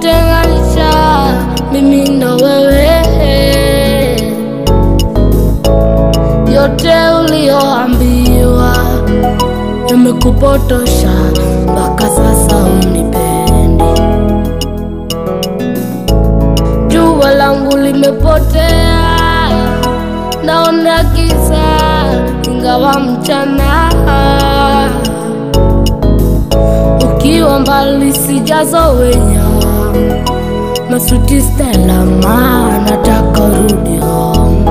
kutenganisha mimi na wewe. Yote uliyoambiwa yamekupotosha, mpaka sasa unipendi. Jua langu limepotea, naona giza ingawa mchana. Ukiwa mbali sijazoea, masuti Stella, ma nataka rudi home.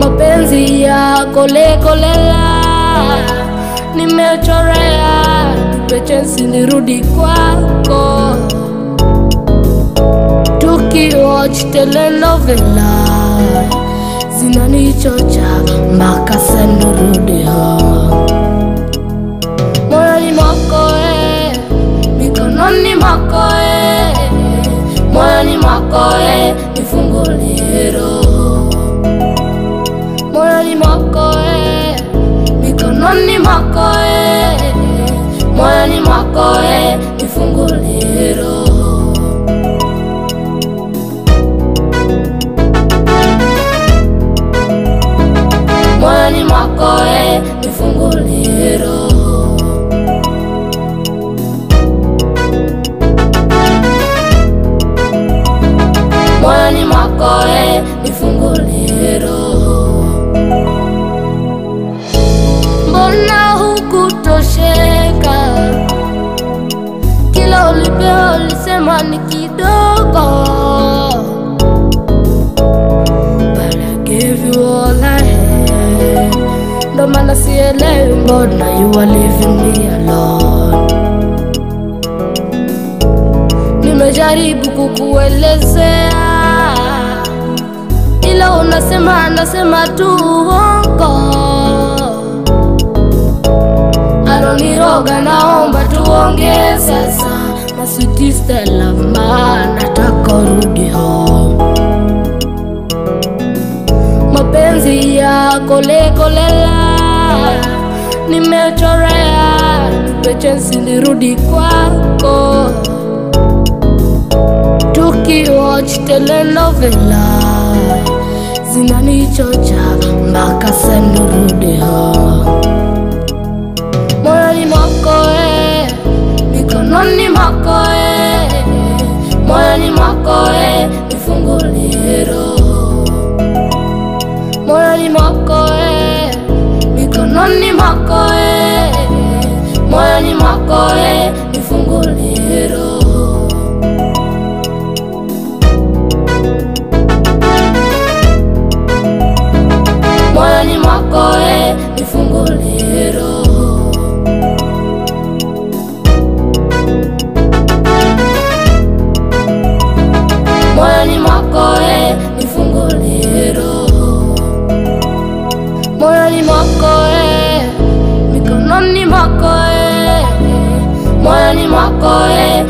Mapenzi yako lekolela, nimechorea, nipe chance nirudi kwako tukiwatch telenovela zinanichocha mpaka sanurudi home. Mwako mwani moyoni mwako eh, nifungulie roho. Mbona hukutosheka? Kila ulipewa ulisema ni kidogo. But I gave you all I had. Ndo maana sielewi mbona you are leaving me alone. Nimejaribu kukuelezea, ila unasema nasema tu uongo. Anoniroga, naomba tuongee sasa. my sweetest love man, nataka urudi home mapenzi yako lekolela, nimechorea, nipe chance nirudi kwako, tukiwatch telenovela zinanichocha mpaka sanirudi ho Moyoni mwako eh, mikononi mwako eh, moyoni mwako eh, nifungulie roho. Moyoni mwako eh, mikononi mwako eh, moyoni mwako eh, moyoni mwako, eh, moyoni mwako eh.